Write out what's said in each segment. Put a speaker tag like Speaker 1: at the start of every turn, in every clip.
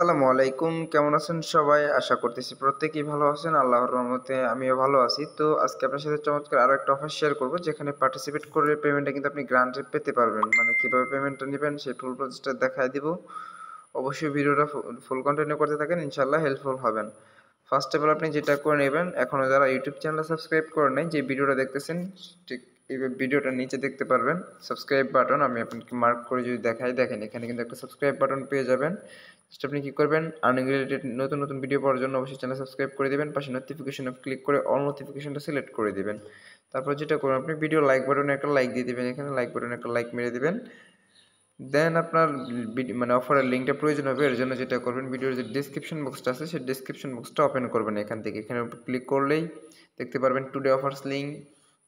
Speaker 1: আসসালামু আলাইকুম। কেমন আছেন সবাই? আশা করতেছি প্রত্যেকেই ভালো আছেন। আল্লাহর রহমতে আমিও ভালো আছি। তো আজকে আপনার সাথে চমৎকার আরও একটা অফার শেয়ার করব, যেখানে পার্টিসিপেট করে পেমেন্টটা কিন্তু আপনি গ্রান্টে পেতে পারবেন। মানে কীভাবে পেমেন্টটা নেবেন সেই ফুল প্রসেসটা দেখায় দিব। অবশ্যই ভিডিওটা ফুল কন্টিনিউ করতে থাকেন ইনশাল্লাহ হেল্পফুল হবেন। ফার্স্ট অফ অল আপনি যেটা করে নেবেন এখনও যারা ইউটিউব চ্যানেল সাবস্ক্রাইব করে নেই, যে ভিডিওটা দেখতেছেন, ঠিক এই ভিডিওটা নিচে দেখতে পারবেন। সাবস্ক্রাইব বাটন আমি আপনাকে মার্ক করে যদি দেখাই, দেখেন এখানে কিন্তু একটা সাবস্ক্রাইব বাটন পেয়ে যাবেন। জাস্ট আপনি কী করবেন? আর্নিং রিলেটেড নতুন নতুন ভিডিও পাওয়ার জন্য অবশ্যই চ্যানেল সাবস্ক্রাইব করে দেবেন। পাশে নোটিফিকেশনে ক্লিক করে অল নোটিফিকেশনটা সিলেক্ট করে দেবেন। তারপর যেটা করবেন, আপনি ভিডিও লাইক বাটনে একটা লাইক দিয়ে দেবেন। এখানে লাইক বাটনে একটা লাইক মেরে দেবেন। দেন আপনার মানে অফারের লিঙ্কটা প্রয়োজন হবে। এর জন্য যেটা করবেন ভিডিওর যে ডিসক্রিপশন বক্সটা আছে, সেই ডিসক্রিপশন বক্সটা ওপেন করবেন এখান থেকে। এখানে ক্লিক করলেই দেখতে পারবেন টুডে অফার্স লিঙ্ক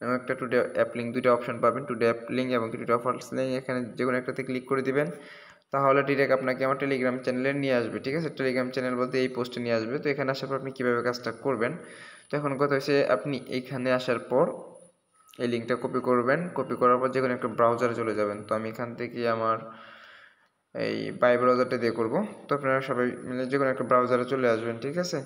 Speaker 1: এবং একটা টুডে অ্যাপ লিঙ্ক দুটো অপশন পাবেন। টুডে অ্যাপ লিঙ্ক এবং টুডে অফার্স লিঙ্ক এখানে যে কোনো একটাতে ক্লিক করে দিবেন। তাহলে ডিরেক্ট আপনাকে আমার টেলিগ্রাম চ্যানেলে নিয়ে আসবে, ঠিক আছে? টেলিগ্রাম চ্যানেল বলতে এই পোস্টে নিয়ে আসবে। তো এখানে আসার পর আপনি কীভাবে কাজটা করবেন? তো এখন কথা হচ্ছে আপনি এইখানে আসার পর এই লিঙ্কটা কপি করবেন। কপি করার পর যে কোনো একটা ব্রাউজারে চলে যাবেন। তো আমি এখান থেকে আমার এই বাই ব্রাউজারটা দিয়ে করব। তো আপনারা সবাই মিলে যে কোনো একটা ব্রাউজারে চলে আসবেন, ঠিক আছে?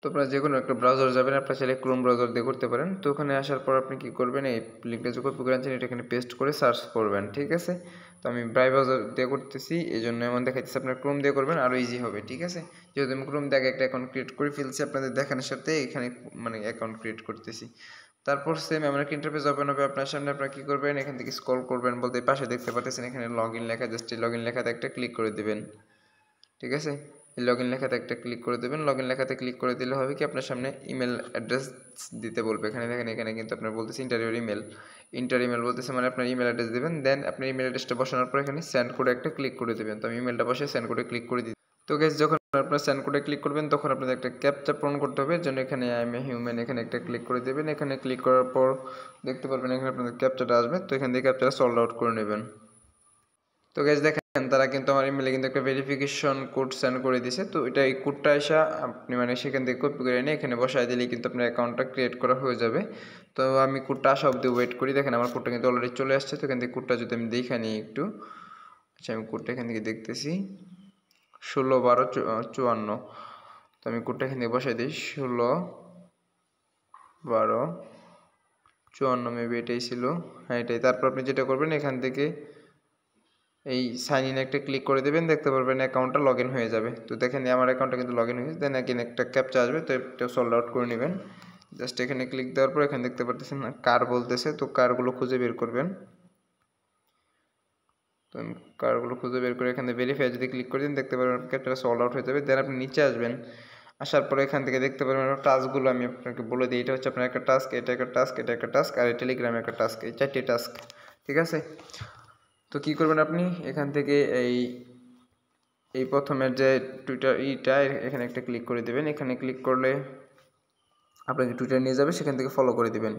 Speaker 1: তো আপনারা যে কোনো একটা ব্রাউজার যাবেন, আপনার চাইলে ক্রোম ব্রাউজার দিয়ে করতে পারেন। তো ওখানে আসার পর আপনি কি করবেন, এই লিঙ্কটা যে কপি করে এটা এখানে পেস্ট করে সার্চ করবেন, ঠিক আছে? তো আমি ব্রাই ব্রাউজার দিয়ে করতেছি, এই জন্য এমন দেখাচ্ছি আপনার ক্রোম দিয়ে করবেন আরও ইজি হবে, ঠিক আছে? যেহেতু আমি ক্রোম আগে একটা অ্যাকাউন্ট ক্রিয়েট করে ফেলছি, আপনাদের দেখানোর সাথে এখানে মানে অ্যাকাউন্ট ক্রিয়েট করতেছি। তারপর সেম এমন একটা ইন্টারফেস ওপেন হবে আপনার সামনে, আপনারা কী করবেন, এখান থেকে স্ক্রল করবেন, বলতে পাশে দেখতে পাচ্ছেন এখানে লগ ইন লেখা জাস্ট লগ ইন লেখাতে একটা ক্লিক করে দেবেন, ঠিক আছে? লগ ইন লেখাতে একটা ক্লিক করে দেবেন। লগ ইন লেখাতে ক্লিক করে দিলে হবে কি? আপনার সামনে ইমেল অ্যাড্রেস দিতে বলবে। এখানে দেখেন, এখানে কিন্তু আপনার বলতেছে ইন্টারভিউর ইমেল ইন্টার ইমেল বলতেছে মানে আপনার ইমেল অ্যাড্রেস দেবেন। দেন আপনার ইমেল অ্যাড্রেসটা বসানোর পর এখানে সেন্ড করে একটা ক্লিক করে দেবেন। তো আমি ইমেলটা বসে সেন্ড করে ক্লিক করে দিই তো গ্যাস যখন আপনার সেন্ড করে ক্লিক করবেন, তখন আপনাদের একটা ক্যাপচা পূরণ করতে হবে। জন্য এখানে আই এম এ হিউম্যান এখানে একটা ক্লিক করে দেবেন। এখানে ক্লিক করার পর দেখতে পারবেন এখানে আপনাদের ক্যাপচাটা আসবে। তো এখান থেকে ক্যাপচাটা সলভ আউট করে নেবেন। তো গ্যাস দেখেন তারা কিন্তু আমার ইমেলে কিন্তু একটা ভেরিফিকেশন কোড সেন্ড করে দিছে। তো এটা এই কোডটা এসে আপনি মানে সেখান থেকে কপি করে নিয়ে এখানে বসায় দিলেই কিন্তু আপনার অ্যাকাউন্টটা ক্রিয়েট করা হয়ে যাবে। তো আমি কোডটা আসা অবধি ওয়েট করি। দেখেন, আমার কোডটা কিন্তু অলরেডি চলে আসছে। তো এখান থেকে কোডটা যদি আমি দেখে নিই একটু। আচ্ছা আমি কোডটা এখান থেকে দেখতেছি। ষোলো বারো চুয়ান্ন। তো আমি কোডটা এখান থেকে বসাই দিই। ষোলো বারো চুয়ান্ন মেবি এটাই ছিল। হ্যাঁ এটাই। তারপর আপনি যেটা করবেন, এখান থেকে এই সাইন ইন একটা ক্লিক করে দেবেন, দেখতে পারবেন অ্যাকাউন্টটা লগ ইন হয়ে যাবে। তো দেখেন আমার অ্যাকাউন্টটা কিন্তু লগ ইন হয়েছে দেন এখানে একটা ক্যাপচা আসবে, তো এটা সল্ভ আউট করে নেবেন। জাস্ট এখানে ক্লিক দেওয়ার পর এখানে দেখতে পারতেছেন কার বলতেছে, তো কারগুলো খুঁজে বের করবেন। তো কারগুলো খুঁজে বের করে এখানে ভেরিফাই যদি ক্লিক করে দিন, দেখতে পারবেন ক্যাপচাটা সল্ভ আউট হয়ে যাবে। দেন আপনি নিচে আসবেন। আসার পরে এখান থেকে দেখতে পারবেন টাস্কগুলো আমি আপনাকে বলে দিই। এটা হচ্ছে আপনার একটা টাস্ক এটা একটা টাস্ক এটা একটা টাস্ক আর টেলিগ্রামে একটা টাস্ক এই চারটি টাস্ক ঠিক আছে? তো কি করবেন আপনি? এখান থেকে এই এই প্রথমের যে টুইটার ইটা, এখানে একটা ক্লিক করে দেবেন। এখানে ক্লিক করলে আপনাকে টুইটার নিয়ে যাবে, সেখান থেকে ফলো করে দিবেন।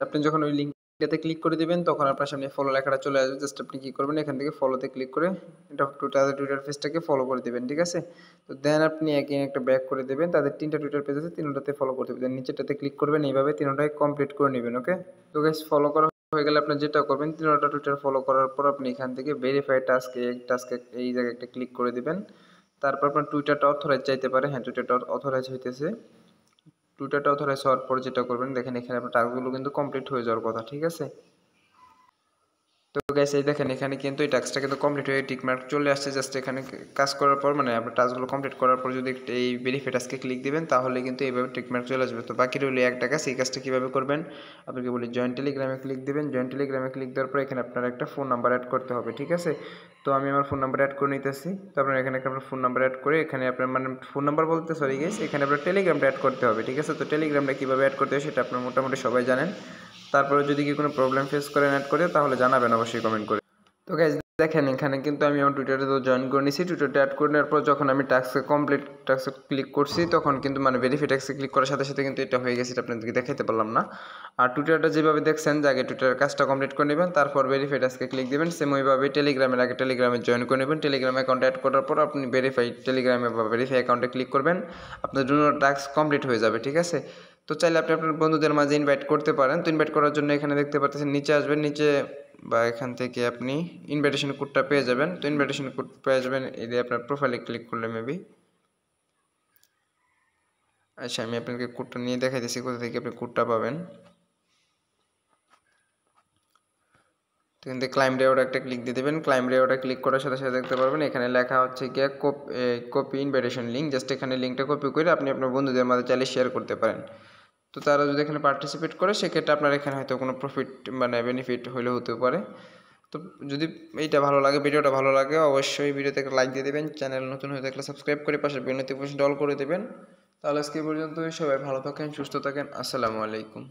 Speaker 1: আপনি যখন ওই লিঙ্কটাতে ক্লিক করে দিবেন, তখন আপনার সামনে ফলো লেখাটা চলে আসবে। জাস্ট আপনি কী করবেন, এখান থেকে ফলোতে ক্লিক করে এটা টুইটার টুইটার পেজটাকে ফলো করে দেবেন, ঠিক আছে? তো দেন আপনি একে একটা ব্যাক করে দেবেন। তাদের তিনটা টুইটার পেজ আছে, তিনটাতে ফলো করে দেবেন। নিচেটাতে ক্লিক করবেন, এইভাবে তিনটাই কমপ্লিট করে নেবেন ওকে তো গাইস ফলো করা হয়ে গেলে আপনি যেটা করবেন তিনটা টুইটার ফলো করার পর আপনি এখান থেকে ভেরিফাই টাস্ক টাস্কে এই জায়গায় একটা ক্লিক করে দিবেন। তারপর আপনার টুইটারটা অথরাইজ চাইতে পারে। হ্যাঁ টুইটারটা অথরাইজ হইতেছে। টুইটারটা অথরাইজ হওয়ার পর যেটা করবেন, দেখেন এখানে আপনার টাস্কগুলো কিন্তু কমপ্লিট হয়ে যাওয়ার কথা, ঠিক আছে? তো গ্যাস এই দেখেন, এখানে কিন্তু এই টাস্কটা কিন্তু কমপ্লিট হয়ে টিকমার্ক চলে আসছে। জাস্ট এখানে কাজ করার পর মানে আপনার টাস্কগুলো কমপ্লিট করার পর যদি এই বেনিফিট টাস্কে ক্লিক দিবেন, তাহলে কিন্তু এইভাবে টিকমার্ক চলে আসবে। তো বাকি রইলে একটা কাজ, এই কাজটা কীভাবে করবেন? আপনাকে বলি জয়েন্ট টেলিগ্রামে ক্লিক দিবেন। জয়েন্ট টেলিগ্রামে ক্লিক দেওয়ার পর এখানে আপনার একটা ফোন নাম্বার অ্যাড করতে হবে, ঠিক আছে? তো আমি আমার ফোন নাম্বার অ্যাড করে নিতেছি। তো আপনার এখানে একটা ফোন নাম্বার অ্যাড করে এখানে আপনার মানে ফোন নাম্বার বলতে সরি গেস এখানে আপনার টেলিগ্রামটা অ্যাড করতে হবে, ঠিক আছে? তো টেলিগ্রামটা কীভাবে অ্যাড করতে হবে সেটা আপনার মোটামুটি সবাই জানেন। তারপরে যদি কি কোনো প্রবলেম ফেস করেন অ্যাড করে, তাহলে জানাবেন অবশ্যই কমেন্ট করে। তো গাইজ দেখেন, এখানে কিন্তু আমি আমার টুইটারে তো জয়েন করে নিয়েছি টুইটারটা অ্যাড করে নেওয়ার পর যখন আমি টাস্কে কমপ্লিট টাস্কে ক্লিক করছি, তখন কিন্তু মানে ভেরিফাই টাস্কে ক্লিক করার সাথে সাথে কিন্তু এটা হয়ে গেছে, এটা আপনাদেরকে দেখাতে পারলাম না। আর টুইটারটা যেভাবে দেখছেন, যে আগে টুইটারের কাজটা কমপ্লিট করে নেবেন, তারপর ভেরিফাই টাস্কে ক্লিক দেবেন সেম ওইভাবে টেলিগ্রামের আগে টেলিগ্রামে জয়েন করে নেবেন। টেলিগ্রাম অ্যাকাউন্ট অ্যাড করার পর আপনি ভেরিফাই টেলিগ্রামে বা ভেরিফাই অ্যাকাউন্টে ক্লিক করবেন। আপনার জন্য টাস্ক কমপ্লিট হয়ে যাবে, ঠিক আছে? তো চাইলে আপনি আপনার বন্ধুদের মাঝে ইনভাইট করতে পারেন। তো ইনভাইট করার জন্য এখানে দেখতে পাচ্ছেন নিচে আসবেন, নিচে বা এখান থেকে আপনি ইনভাইটেশন কোডটা পেয়ে যাবেন। তো ইনভাইটেশন কোড পেয়ে যাবেন যে আপনার প্রোফাইলে ক্লিক করলে মেবি আচ্ছা আমি আপনাকে কোডটা নিয়ে দেখাই দিচ্ছি কোথা থেকে আপনি কোডটা পাবেন। তো থেকে ক্লাইম রেওয়ার্ড একটা ক্লিক দিয়ে দেবেন। ক্লাইম রেওয়ার্ডে ক্লিক করার সাথে সাথে দেখতে পারবেন, এখানে লেখা হচ্ছে গিয়ে কপি ইনভাইটেশন লিঙ্ক জাস্ট এখানে লিঙ্কটা কপি করে আপনি আপনার বন্ধুদের মাঝে চাইলে শেয়ার করতে পারেন। তো তারা যদি এখানে পার্টিসিপেট করে, সেক্ষেত্রে আপনার এখানে হয়তো কোনো প্রফিট মানে বেনিফিট হলেও হতে পারে। তো যদি এইটা ভালো লাগে, ভিডিওটা ভালো লাগে, অবশ্যই ভিডিওতে একটা লাইক দিয়ে দেবেন। চ্যানেল নতুন হয়ে থাকলে সাবস্ক্রাইব করে পাশে বিনতি পোস্ট ডল করে দেবেন। তাহলে আজকে পর্যন্ত সবাই ভালো থাকেন, সুস্থ থাকেন। আসসালামু আলাইকুম।